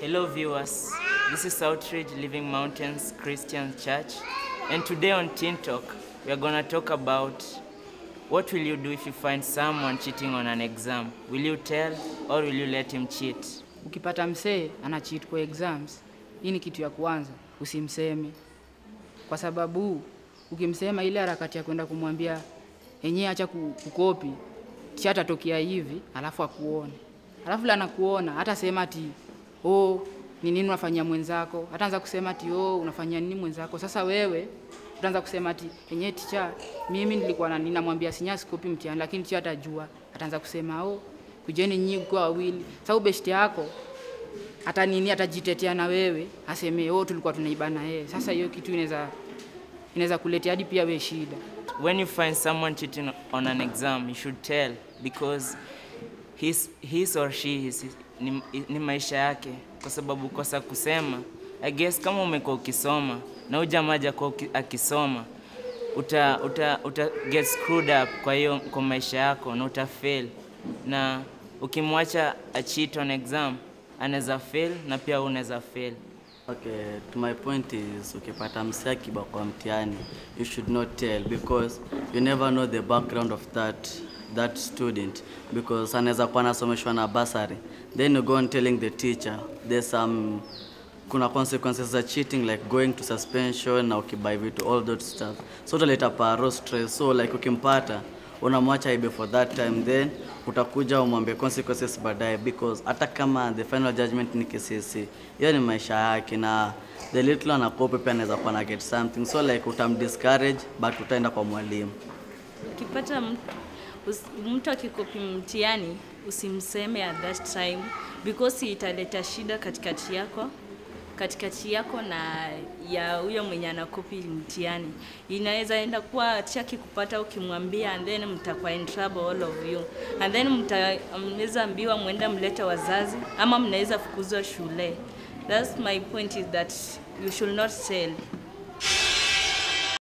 Hello, viewers. This is Outreach Living Mountains Christian Church, and today on Teen Talk, we are going to talk about what will you do if you find someone cheating on an exam? Will you tell or will you let him cheat? Ukipata msee ana cheat kwa exams, hii ni kitu ya kwanza, usimseme, kwa sababu ukimsema ile harakati ya kwenda kumwambia yenyewe acha kukopi kisha hivi, alafu akuone, alafu la anakuona hata sema ati oh, ni nini unafanyia mwenzako, hataanza kusema ati oh, unafanyia nini mwenzako. Sasa wewe utaanza kusema ati enyewe ticha, mimi nilikuwa na ninamwambia sinya sikopi mtihani, lakini ticha atajua, ataanza kusema oh, kujeni nyinyi kwa wawili. Sasa ubeshte yako hata nini atajitetea na wewe aseme oh, tulikuwa tunaibana yeye. Sasa hiyo kitu inaweza inaweza kuletea hadi pia we shida. When you find someone cheating on an exam, you should tell because his, his or she his, ni, ni maisha yake, kwa sababu kosa kusema. I guess kama umekuwa ukisoma na huyu jamaa hajakuwa akisoma uta, uta, uta get screwed up kwa hiyo kwa maisha yako na uta fail, na ukimwacha a cheat on exam anaweza fail na pia unaweza fail. Okay, to my point is ukipata msee akiba kwa mtihani you should not tell because you never know the background of that that student because anaweza kuwa anasomeshwa na basari then you go on telling the teacher there's some um, kuna consequences za cheating like going to suspension na ukibai vitu all that stuff. So utaleta paro stress. So like ukimpata unamwacha ibe for that time then utakuja umwambie consequences baadaye because hata kama the final judgment ni KCSE hiyo ni maisha yake na the little anakope pia anaweza kuwa na get something. So like utamdiscourage but utaenda kwa mwalimu. Ukipata mtu, mtu akikopi mtihani usimseme at that time because italeta shida katikati yako katikati yako na ya huyo mwenye anakopi mtihani. Inaweza enda kuwa chaki kupata ukimwambia, and then mtakuwa in trouble all of you, and then mtaweza ambiwa mwenda mlete wazazi ama mnaweza fukuzwa shule. That's my point is that you should not tell